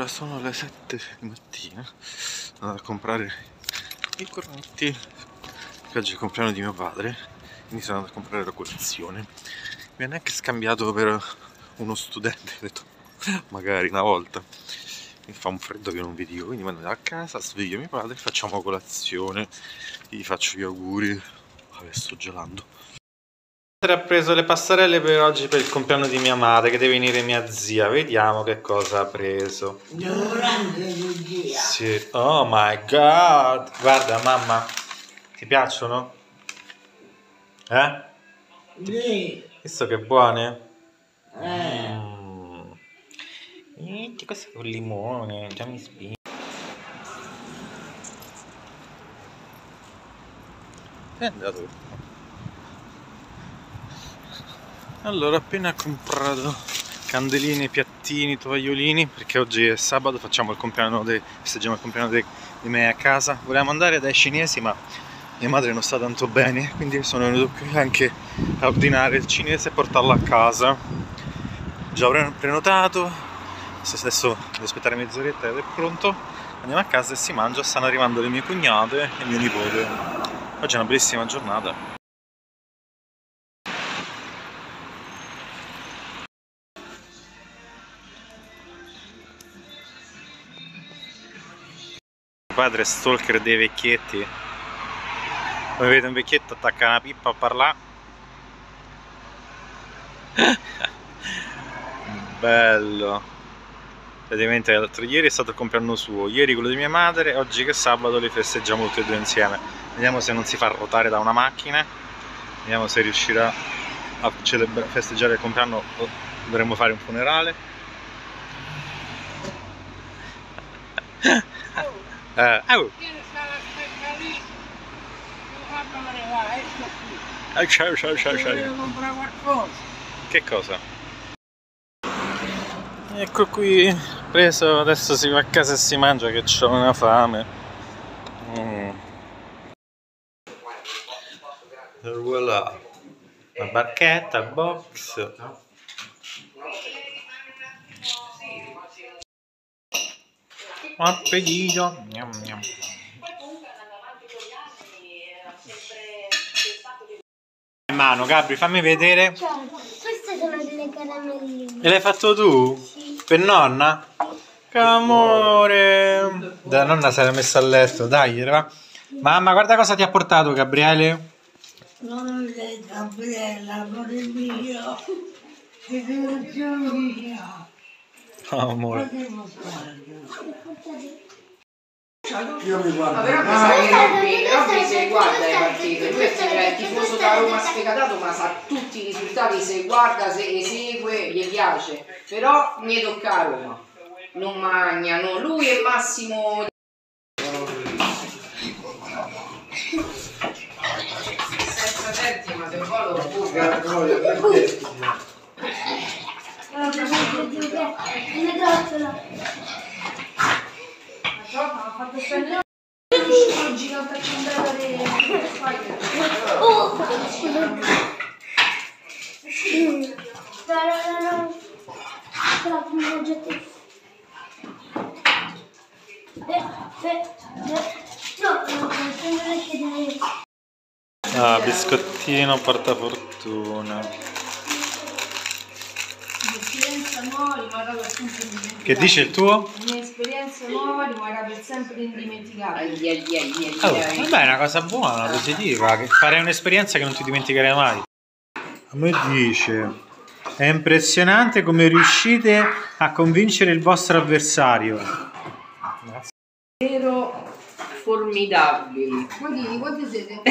Allora, sono le 7 di mattina. Vado a comprare i cornetti. Che oggi è il compleanno di mio padre. Quindi sono andato a comprare la colazione. Mi hanno anche scambiato per uno studente. Ho detto, magari una volta. Mi fa un freddo che non vi dico. Quindi vado a casa, sveglio mio padre, facciamo colazione. Gli faccio gli auguri. Sto gelando ha preso le passerelle per oggi per il compleanno di mia madre che deve venire mia zia vediamo che cosa ha preso sì. oh my god guarda mamma ti piacciono? eh? Sì. visto che buone? Eh. Mm. Niente, questo con limone già mi spinge è andato allora appena comprato candeline, piattini, tovagliolini perché oggi è sabato facciamo il compleanno dei, festeggiamo il compleanno dei, di me a casa. Volevamo andare dai cinesi ma mia madre non sta tanto bene quindi sono venuto qui anche a ordinare il cinese e portarlo a casa. Già ho prenotato adesso devo aspettare mezz'oretta ed è pronto. Andiamo a casa e si mangia stanno arrivando le mie cognate e mio nipote. Oggi è una bellissima giornata padre stalker dei vecchietti. Come vede un vecchietto attacca una pippa a parlare bello. Praticamente l'altro ieri è stato il compleanno suo ieri quello di mia madre oggi che è sabato li festeggiamo tutti e due insieme. Vediamo se non si fa ruotare da una macchina vediamo se riuscirà a festeggiare il compleanno o dovremmo fare un funerale Eh, oh. Eh, ciao, ciao, ciao, ciao. Che cosa? Ecco qui, preso, adesso si va a casa e si mangia che ho una fame. Mm. E voilà, la barchetta, box. Appetito gnam, gnam. in mano Gabri fammi vedere Certo, queste sono delle caramelline e l'hai fatto tu? Sì. per nonna? che amore da nonna si era messa a letto dai va mamma guarda cosa ti ha portato Gabriele non è Gabriella amore mio che devo oh, amore Io mi guardo. Ma però Ah, pensa che questa- Robby, se guarda le è- partite, lui è è- il tifoso da Roma sfegatato, ma sa tutti i risultati, se guarda, se esegue, gli piace. Però mi tocca a Roma. Non magna, no. Lui è Massimo senza terzi, ma se vuoi lo Guarda, Gloria, perché? Ah, per esempio, dico che è una trottola. Oggi non faccio andare le Oh! Sì. Però non... Però come oggetti... Eh, eh, eh. No, no, non sono riuscita a... ah biscottino portafortuna che dice il tuo? Un'esperienza nuova rimarrà per sempre indimenticabile. Ai, ai, ai, Oh, vabbè, è una cosa buona, positiva, che farei un'esperienza che non ti dimenticherai mai. A me dice, è impressionante come riuscite a convincere il vostro avversario. Davvero formidabili. Quanti, quanti siete?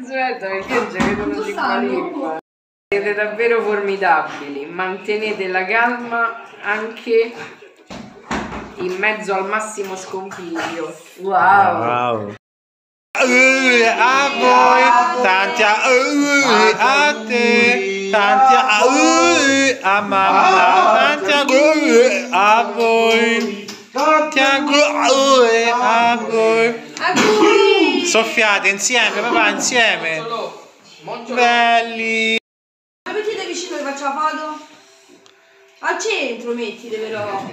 Aspetta, perché io già vedo cippa Siete davvero formidabili. Mantenete la calma anche in mezzo al massimo scompiglio. Wow. Wow. Uh, a voi, tanti a, uh, a te, tanti a, uh, a mamma, tanti a, uh, a voi, tanti a, uh, a voi. Soffiate insieme, papà, insieme. Belli. Mettete vicino che faccio la foto? Alza al centro mettile però.